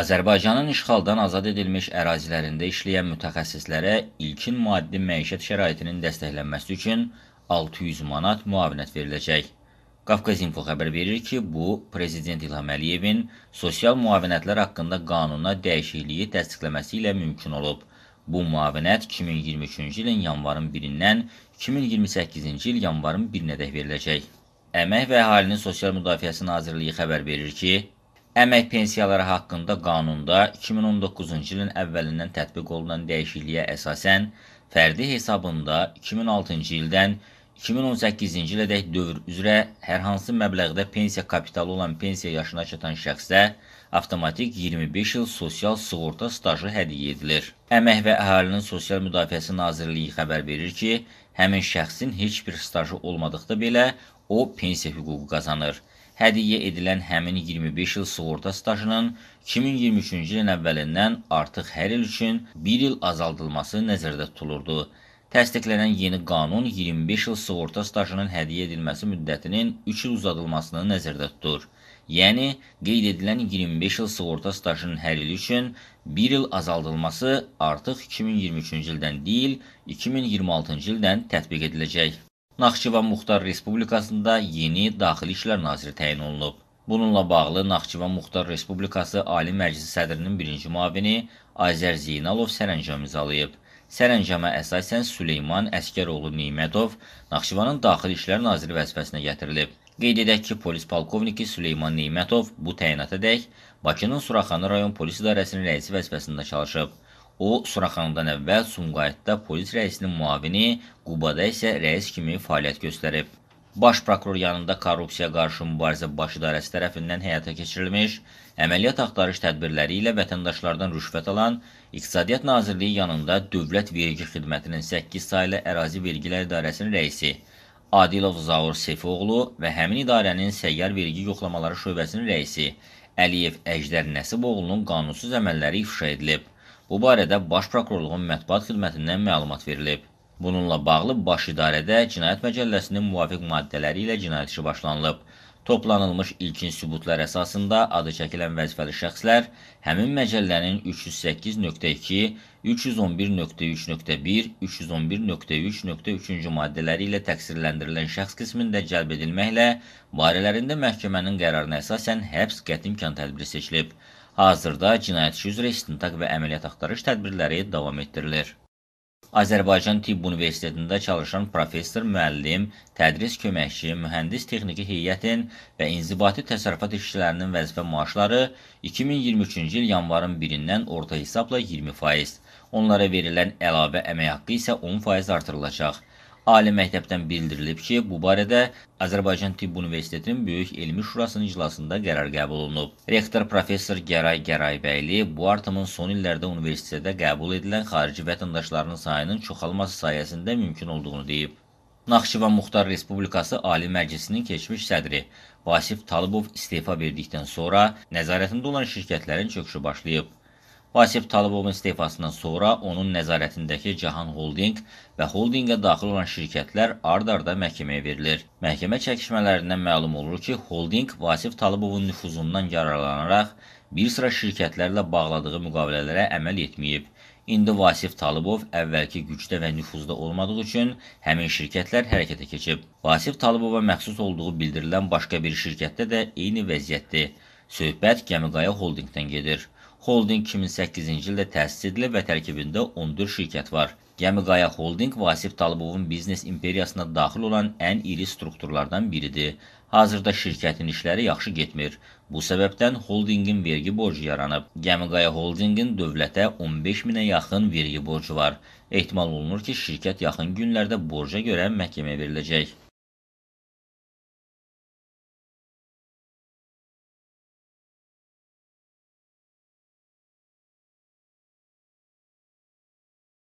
Azərbaycanın işğaldan azad edilmiş ərazilərində işləyən mütəxəssislərə ilkin maddi məişət şəraitinin dəstəklənməsi üçün 600 manat müavinət veriləcək. Qafqaz Info xəbər verir ki, bu, Prezident İlham Əliyevin sosial müavinətlər haqqında qanuna dəyişikliyi təsdiqləməsi ilə mümkün olub. Bu müavinət 2023-cü ilin yanvarın 1-dən 2028-ci il yanvarın 1-nədək veriləcək. Əmək və Əhalinin Sosial Müdafiəsi Nazirliyi xəbər verir ki, Əmək pensiyaları haqqında qanunda 2019-cu ilin əvvəlindən tətbiq olunan dəyişikliyə əsasən fərdi hesabında 2006-cı ildən 2018-ci ilədək dövr üzrə hər hansı məbləğdə pensiya kapitalı olan pensiya yaşına çatan şəxsə avtomatik 25 il sosial sığorta stajı hədiyyə edilir. Əmək və Əhalinin Sosial Müdafiəsi Nazirliyi xəbər verir ki, həmin şəxsin heç bir stajı olmadıqda belə o pensiya hüququ qazanır hədiyyə edilən həmin 25 il sığorta stajının 2023-cü ilin əvvəlindən artıq hər il üçün 1 il azaldılması nəzərdə tutulurdu. Təsdiqlənən yeni qanun 25 il sığorta stajının hədiyyə edilməsi müddətinin 3 il uzadılmasını nəzərdə tutur. Yəni, qeyd edilən 25 il sığorta stajının hər il üçün 1 il azaldılması artıq 2023-cü ildən deyil, 2026-cı ildən tətbiq ediləcək. Naxçıvan Muxtar Respublikasında yeni Daxili İşlər Naziri təyin olunub. Bununla bağlı Naxçıvan Muxtar Respublikası Ali Məclisi sədrinin birinci müavini Azər Zeynalov sərəncam imzalayıb. Sərəncama əsasən Süleyman Əskəroğlu Neymətov Naxçıvanın Daxili İşlər Naziri vəzifəsinə gətirilib. Qeyd edək ki, polis polkovniki Süleyman Neymətov bu təyinata dək Bakının Suraxanı rayon polis idarəsinin rəisi vəzifəsində çalışıb. O, Suraxanıdan əvvəl Sumqayıtda polis rəisinin müavini, Qubada isə rəis kimi fəaliyyət göstərib. Baş prokuror yanında Korrupsiya qarşı mübarizə baş idarəsi tərəfindən həyata keçirilmiş əməliyyat axtarış tədbirləri ilə vətəndaşlardan rüşvət alan İqtisadiyyat Nazirliyi yanında Dövlət Vergi Xidmətinin 8 saylı Ərazi Vergilər İdarəsinin rəisi Adilov Zaur Sefoğlu və həmin idarənin səyyar vergi yoxlamaları şöbəsinin rəisi Əliyev Əjdər Nəsiboğlunun qanunsuz əməlləri ifşa edilib. Bu barədə Baş Prokurorluğun mətbuat xidmətindən məlumat verilib. Bununla bağlı Baş İdarədə Cinayət Məcəlləsinin müvafiq maddələri ilə cinayət işi başlanılıb. Toplanılmış ilkin sübutlar əsasında adı çəkilən vəzifəli şəxslər həmin məcəllənin 308.2, 311.3.1, 311.3.3-cü maddələri ilə təqsirləndirilən şəxs qismində cəlb edilməklə barələrində məhkəmənin qərarına əsasən həbs qəti imkan tədbiri seçilib. Hazırda cinayət işi üzrə istintaq və əməliyyat axtarış tədbirləri davam etdirilir. Azərbaycan Tibb Universitetində çalışan professor, müəllim, tədris köməkçi, mühəndis texniki heyətin və inzibati təsərrüfat işçilərinin vəzifə maaşları 2023-cü il yanvarın 1-dən orta hesabla 20%, onlara verilən əlavə əmək haqqı isə 10% artırılacaq. Ali məktəbdən bildirilib ki, bu barədə Azərbaycan Tibb Universitetinin Böyük Elmi Şurasının iclasında qərar qəbul olunub. Rektor professor Gəray Gəraybəyli bu artımın son illərdə universitetdə qəbul edilən xarici vətəndaşlarının sayının çoxalması sayəsində mümkün olduğunu deyib. Naxçıvan Muxtar Respublikası Ali Məclisinin keçmiş sədri Vasif Talıbov istefa verdikdən sonra nəzarətində olan şirkətlərin çöküşü başlayıb. Vasif Talıbovun istefasından sonra onun nəzarətindəki Cahan Holding və holdinqə daxil olan şirkətlər ard-arda məhkəməyə verilir. Məhkəmə çəkişmələrindən məlum olur ki, holdinq Vasif Talıbovun nüfuzundan yararlanaraq bir sıra şirkətlərlə bağladığı müqavilələrə əməl etməyib. İndi Vasif Talıbov əvvəlki gücdə və nüfuzda olmadığı üçün həmin şirkətlər hərəkətə keçib. Vasif Talıbova məxsus olduğu bildirilən başqa bir şirkətdə də eyni vəziyyətdir. Söhbət Gəmiqaya Holdingdən gedir. Holding 2008-ci ildə təsis edilib və tərkibində 14 şirkət var. Gəmiqaya Holding Vasif Talıbovun biznes imperiyasına daxil olan ən iri strukturlardan biridir. Hazırda şirkətin işləri yaxşı getmir. Bu səbəbdən holdingin vergi borcu yaranıb. Gəmiqaya Holdingin dövlətə 15 minə yaxın vergi borcu var. Ehtimal olunur ki, şirkət yaxın günlərdə borca görə məhkəməyə veriləcək.